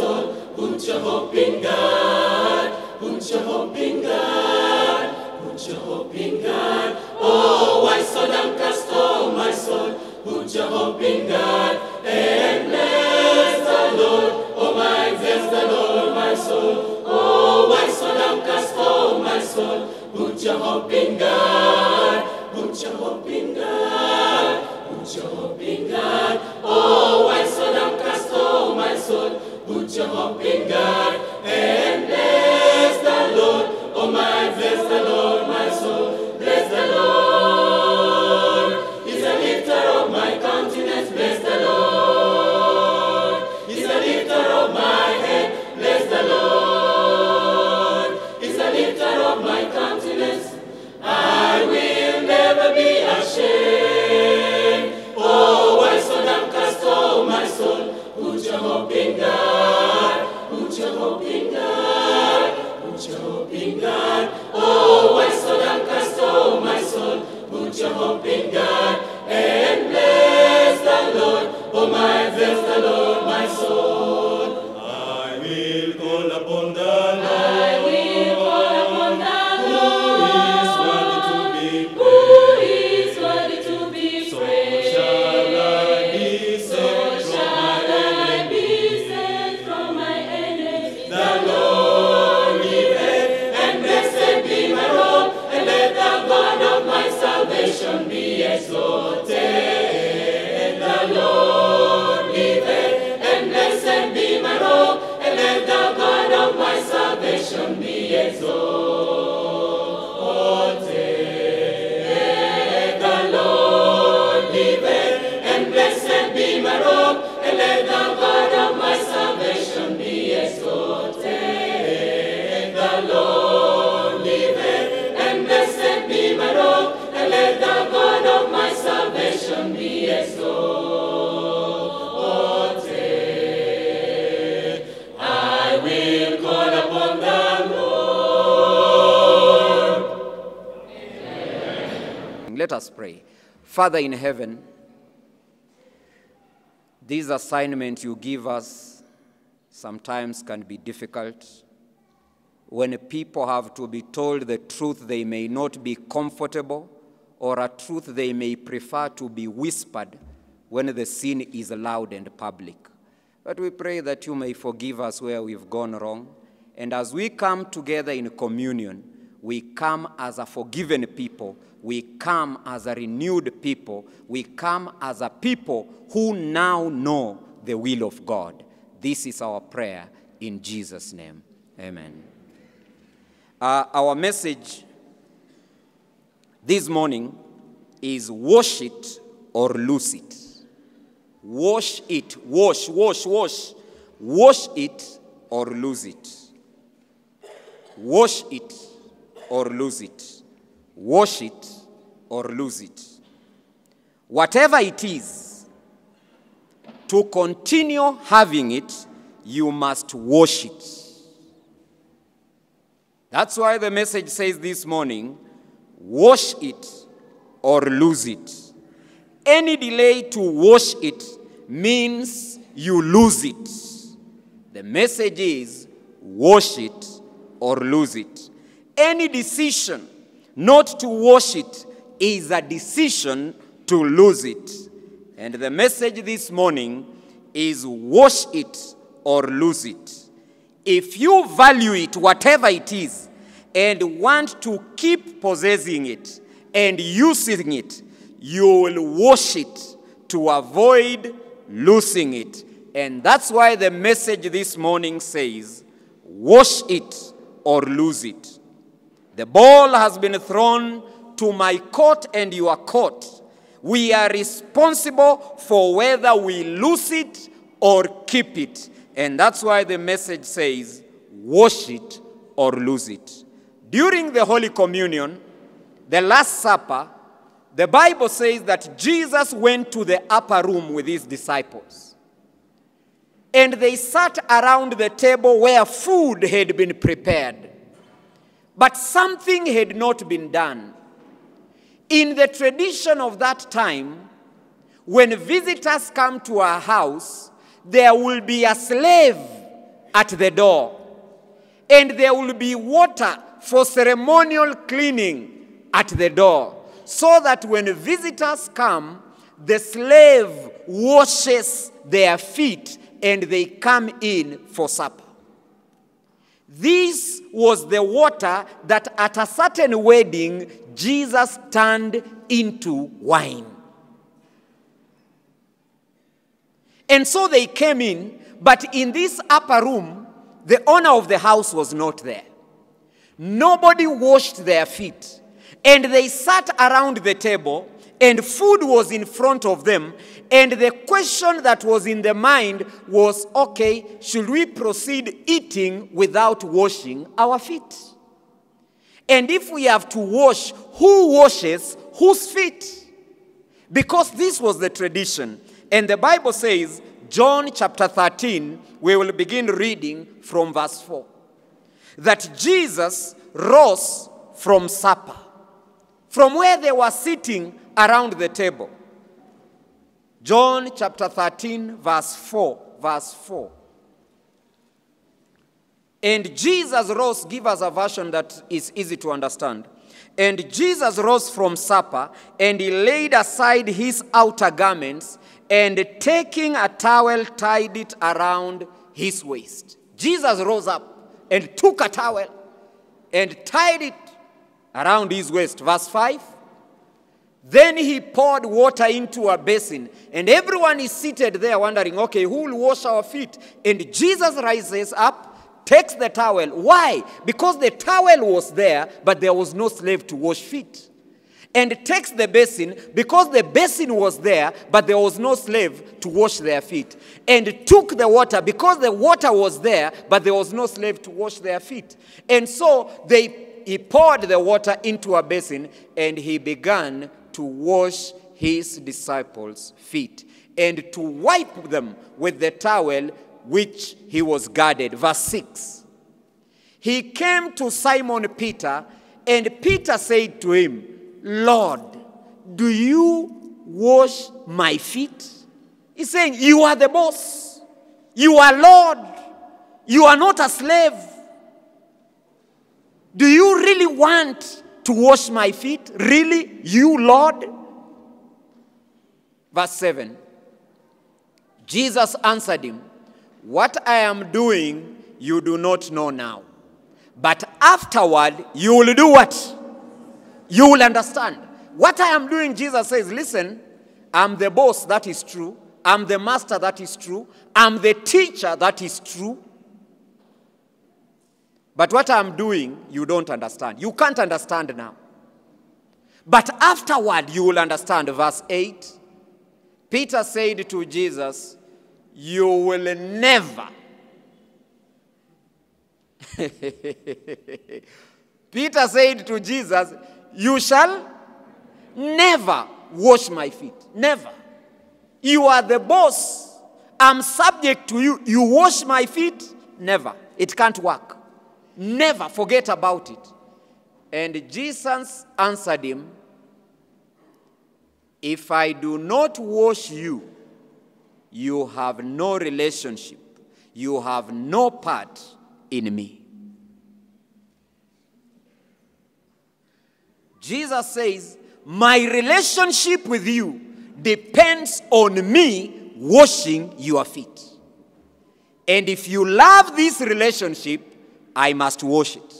soul. Put your hope in God. Put your hope in God. Put your hope in God. Oh, why so downcast, oh my soul? Put your hope in God and bless the Lord. Oh my, bless the Lord, my soul. Oh, why so downcast, oh my soul? Put your hope in God. Pray. Father in heaven, this assignment you give us sometimes can be difficult. When people have to be told the truth, they may not be comfortable, or a truth they may prefer to be whispered when the sin is loud and public. But we pray that you may forgive us where we've gone wrong. And as we come together in communion, we come as a forgiven people. We come as a renewed people. We come as a people who now know the will of God. This is our prayer in Jesus' name. Amen. Uh, our message this morning is wash it or lose it. Wash it, wash, wash, wash. Wash it or lose it. Wash it or lose it. Wash it or lose it. Whatever it is, to continue having it, you must wash it. That's why the message says this morning wash it or lose it. Any delay to wash it means you lose it. The message is wash it or lose it. Any decision not to wash it is a decision to lose it. And the message this morning is wash it or lose it. If you value it, whatever it is, and want to keep possessing it and using it, you will wash it to avoid losing it. And that's why the message this morning says, wash it or lose it. The ball has been thrown to my court and your court. We are responsible for whether we lose it or keep it. And that's why the message says, wash it or lose it. During the Holy Communion, the Last Supper, the Bible says that Jesus went to the upper room with his disciples. And they sat around the table where food had been prepared. But something had not been done. In the tradition of that time, when visitors come to our house, there will be a slave at the door, and there will be water for ceremonial cleaning at the door, so that when visitors come, the slave washes their feet and they come in for supper. This was the water that at a certain wedding Jesus turned into wine. And so they came in, but in this upper room, the owner of the house was not there. Nobody washed their feet. And they sat around the table, and food was in front of them. And the question that was in the mind was okay, should we proceed eating without washing our feet? And if we have to wash, who washes whose feet? Because this was the tradition. And the Bible says, John chapter 13, we will begin reading from verse 4, that Jesus rose from supper, from where they were sitting around the table. John chapter 13, verse 4. Verse 4. And Jesus rose, give us a version that is easy to understand. And Jesus rose from supper, and he laid aside his outer garments, and taking a towel, tied it around his waist. Jesus rose up and took a towel and tied it around his waist. Verse 5. Then he poured water into a basin, and everyone is seated there wondering, okay, who will wash our feet? And Jesus rises up, takes the towel. Why? Because the towel was there, but there was no slave to wash feet. And takes the basin because the basin was there, but there was no slave to wash their feet. And took the water because the water was there, but there was no slave to wash their feet. And so they he poured the water into a basin and he began to wash his disciples' feet and to wipe them with the towel which he was guarded. Verse 6. He came to Simon Peter, and Peter said to him, Lord, do you wash my feet? He's saying, You are the boss. You are Lord. You are not a slave. Do you really want to wash my feet? Really? You, Lord? Verse 7 Jesus answered him, What I am doing, you do not know now. But afterward, you will do what? You will understand. What I am doing, Jesus says, Listen, I'm the boss, that is true. I'm the master, that is true. I'm the teacher, that is true. But what I'm doing, you don't understand. You can't understand now. But afterward, you will understand. Verse 8 Peter said to Jesus, You will never. Peter said to Jesus, You shall never wash my feet. Never. You are the boss. I'm subject to you. You wash my feet? Never. It can't work. Never forget about it. And Jesus answered him, If I do not wash you, you have no relationship. You have no part in me. Jesus says, My relationship with you depends on me washing your feet. And if you love this relationship, I must wash it.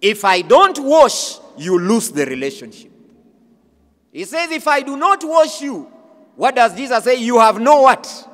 If I don't wash, you lose the relationship. He says, If I do not wash you, what does Jesus say? You have no what?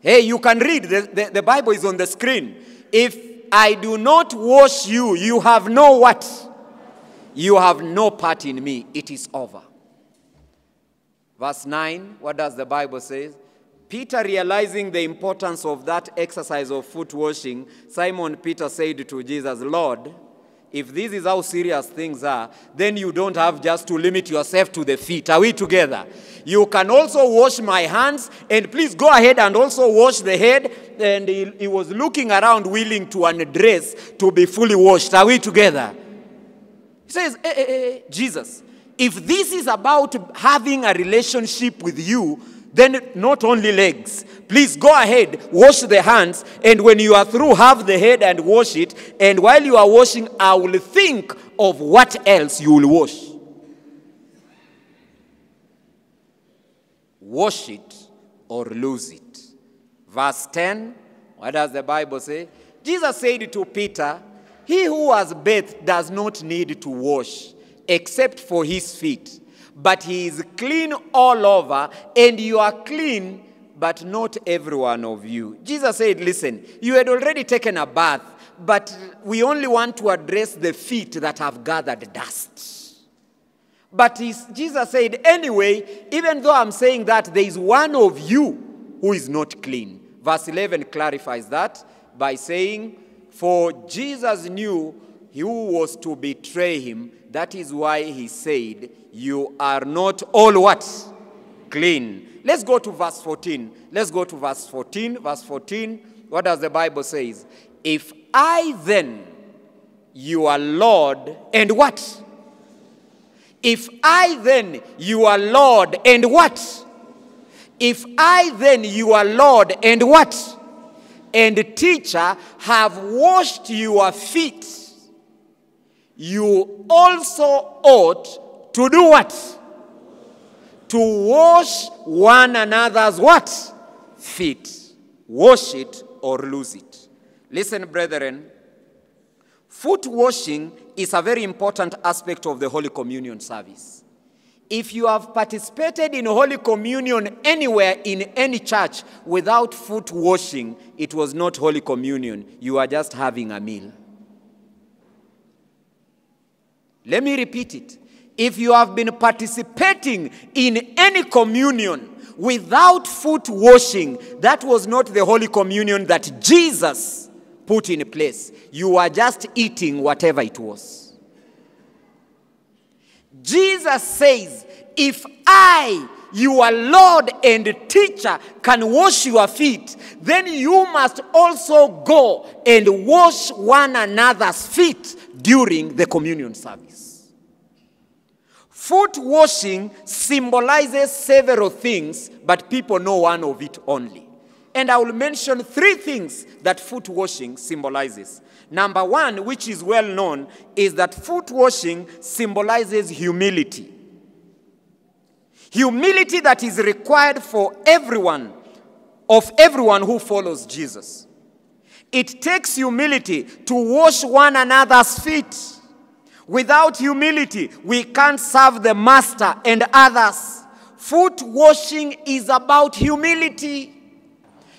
Hey, you can read. The, the, the Bible is on the screen. If I do not wash you, you have no what? You have no part in me. It is over. Verse 9, what does the Bible say? Peter, realizing the importance of that exercise of foot washing, Simon Peter said to Jesus, Lord, if this is how serious things are, then you don't have just to limit yourself to the feet. Are we together? You can also wash my hands, and please go ahead and also wash the head. And he, he was looking around, willing to undress to be fully washed. Are we together? He says, eh, eh, eh, Jesus, if this is about having a relationship with you, Then not only legs. Please go ahead, wash the hands, and when you are through, have the head and wash it. And while you are washing, I will think of what else you will wash. Wash it or lose it. Verse 10, what does the Bible say? Jesus said to Peter, He who has bathed does not need to wash except for his feet, but he is clean all over, and you are clean, but not every one of you. Jesus said, Listen, you had already taken a bath, but we only want to address the feet that have gathered dust. But Jesus said, Anyway, even though I'm saying that, there is one of you who is not clean. Verse 11 clarifies that by saying, For Jesus knew who was to betray him. That is why he said, You are not all what? Clean. Let's go to verse 14. Let's go to verse 14. Verse 14, what does the Bible says? If I then, your Lord, and what? If I then, your Lord, and what? If I then, your Lord, and what? And teacher, have washed your feet, you also ought to do what? To wash one another's what? Feet. Wash it or lose it. Listen, brethren, Foot washing is a very important aspect of the Holy Communion service. If you have participated in Holy Communion anywhere in any church without foot washing, it was not Holy Communion. You are just having a meal. Let me repeat it. If you have been participating in any communion without foot washing, that was not the Holy Communion that Jesus put in place. You are just eating whatever it was. Jesus says, If I, your Lord and teacher, can wash your feet, then you must also go and wash one another's feet during the communion service. Foot washing symbolizes several things, but people know one of it only. And I will mention three things that foot washing symbolizes. Number one, which is well known, is that foot washing symbolizes humility. Humility that is required for everyone, of everyone who follows Jesus. It takes humility to wash one another's feet. Without humility, we can't serve the master and others. Foot washing is about humility.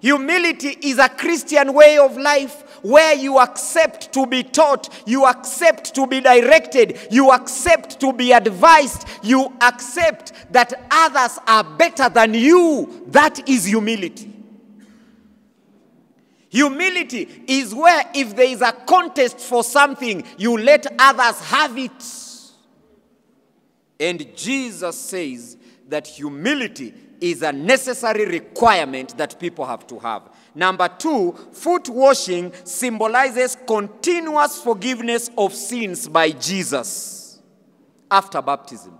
Humility is a Christian way of life where you accept to be taught, you accept to be directed, you accept to be advised, you accept that others are better than you. That is humility. Humility is where if there is a contest for something, you let others have it. And Jesus says that humility is a necessary requirement that people have to have. Number two, foot washing symbolizes continuous forgiveness of sins by Jesus after baptism.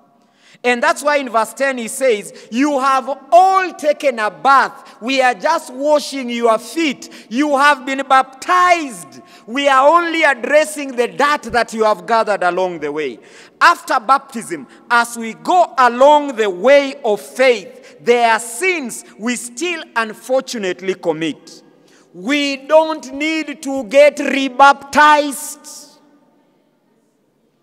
And that's why in verse 10 he says, You have all taken a bath. We are just washing your feet. You have been baptized. We are only addressing the dirt that you have gathered along the way. After baptism, as we go along the way of faith, there are sins we still unfortunately commit. We don't need to get rebaptized.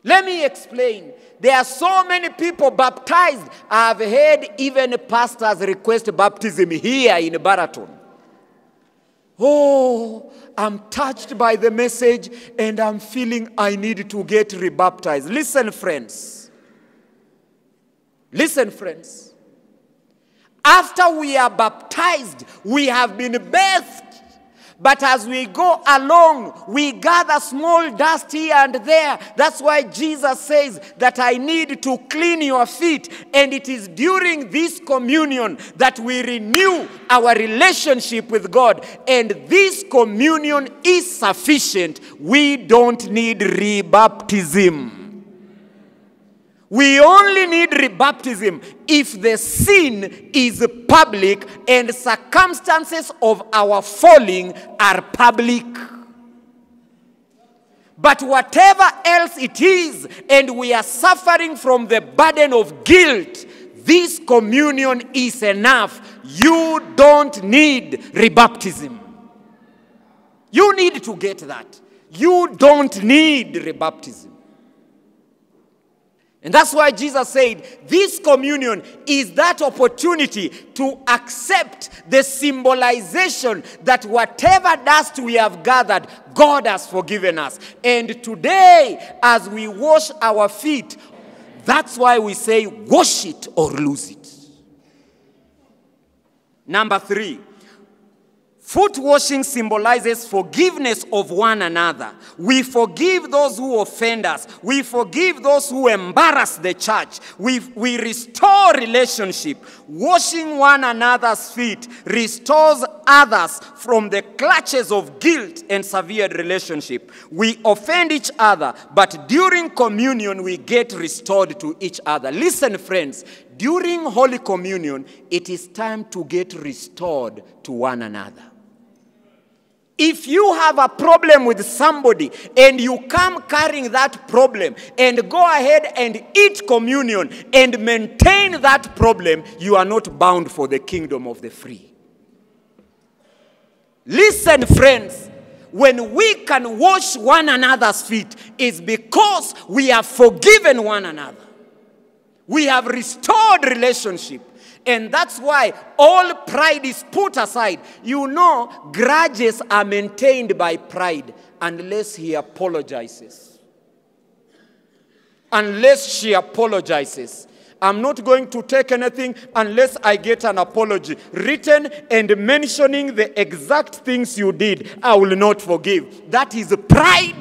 Let me explain. There are so many people baptized. I've heard even pastors request baptism here in Baraton. Oh, I'm touched by the message and I'm feeling I need to get rebaptized. Listen, friends. Listen, friends. After we are baptized, we have been bathed. But as we go along, we gather small dust here and there. That's why Jesus says that I need to clean your feet. And it is during this communion that we renew our relationship with God. And this communion is sufficient. We don't need rebaptism. We only need rebaptism if the sin is public and circumstances of our falling are public. But whatever else it is, and we are suffering from the burden of guilt, this communion is enough. You don't need rebaptism. You need to get that. You don't need rebaptism. And that's why Jesus said this communion is that opportunity to accept the symbolization that whatever dust we have gathered, God has forgiven us. And today, as we wash our feet, that's why we say, wash it or lose it. Number three, Foot washing symbolizes forgiveness of one another. We forgive those who offend us. We forgive those who embarrass the church. We, we restore relationship. Washing one another's feet restores others from the clutches of guilt and severed relationship. We offend each other, but during communion, we get restored to each other. Listen, friends, during Holy Communion, it is time to get restored to one another. If you have a problem with somebody and you come carrying that problem and go ahead and eat communion and maintain that problem, you are not bound for the kingdom of the free. Listen, friends, when we can wash one another's feet, it's because we have forgiven one another. We have restored relationship. And that's why all pride is put aside. You know, grudges are maintained by pride unless he apologizes. Unless she apologizes. I'm not going to take anything unless I get an apology written and mentioning the exact things you did. I will not forgive. That is pride.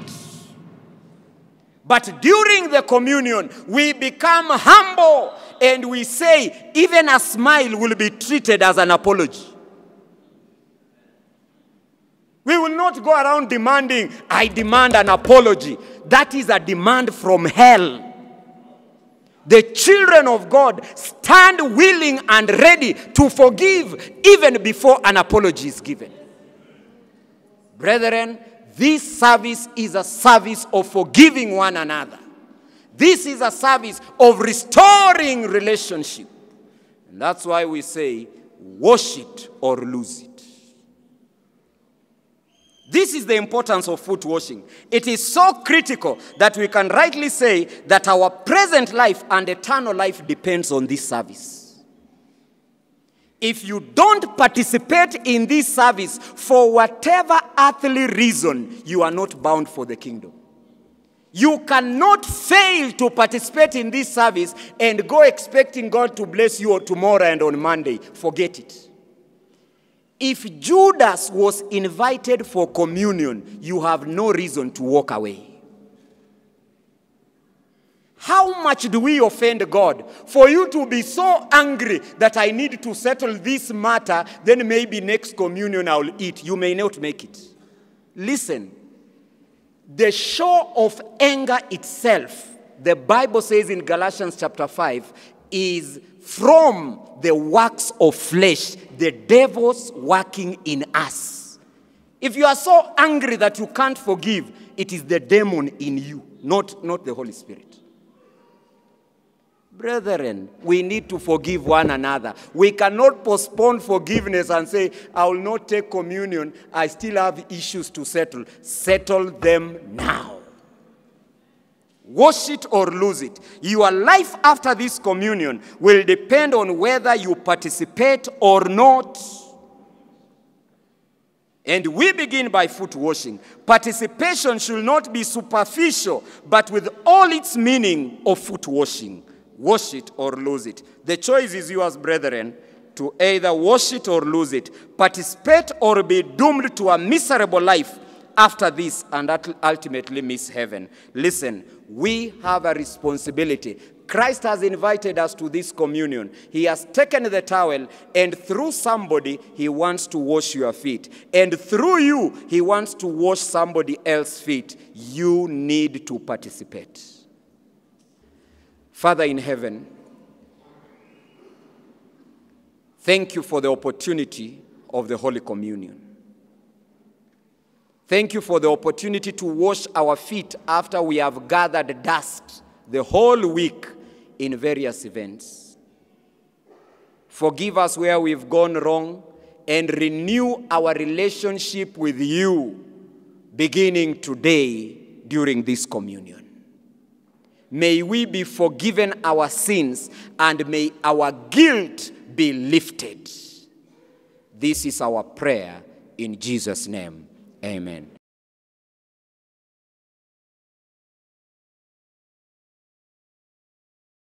But during the communion, we become humble and we say, even a smile will be treated as an apology. We will not go around demanding, I demand an apology. That is a demand from hell. The children of God stand willing and ready to forgive even before an apology is given. Brethren, this service is a service of forgiving one another. This is a service of restoring relationship. And that's why we say, wash it or lose it. This is the importance of foot washing. It is so critical that we can rightly say that our present life and eternal life depends on this service. If you don't participate in this service for whatever earthly reason, you are not bound for the kingdom. You cannot fail to participate in this service and go expecting God to bless you tomorrow and on Monday. Forget it. If Judas was invited for communion, you have no reason to walk away. How much do we offend God for you to be so angry that I need to settle this matter, then maybe next communion I'll eat? You may not make it. Listen, the show of anger itself, the Bible says in Galatians chapter 5, is from the works of flesh, the devil's working in us. If you are so angry that you can't forgive, it is the demon in you, not, not the Holy Spirit. Brethren, we need to forgive one another. We cannot postpone forgiveness and say, I will not take communion. I still have issues to settle. Settle them now. Wash it or lose it. Your life after this communion will depend on whether you participate or not. And we begin by foot washing. Participation should not be superficial, but with all its meaning of foot washing. Wash it or lose it. The choice is yours, brethren, to either wash it or lose it, participate or be doomed to a miserable life after this and ultimately miss heaven. Listen, we have a responsibility. Christ has invited us to this communion. He has taken the towel, and through somebody, He wants to wash your feet. And through you, He wants to wash somebody else's feet. You need to participate. Father in heaven, thank you for the opportunity of the Holy Communion. Thank you for the opportunity to wash our feet after we have gathered dust the whole week in various events. Forgive us where we've gone wrong and renew our relationship with you beginning today during this communion. May we be forgiven our sins and may our guilt be lifted. This is our prayer in Jesus' name. Amen.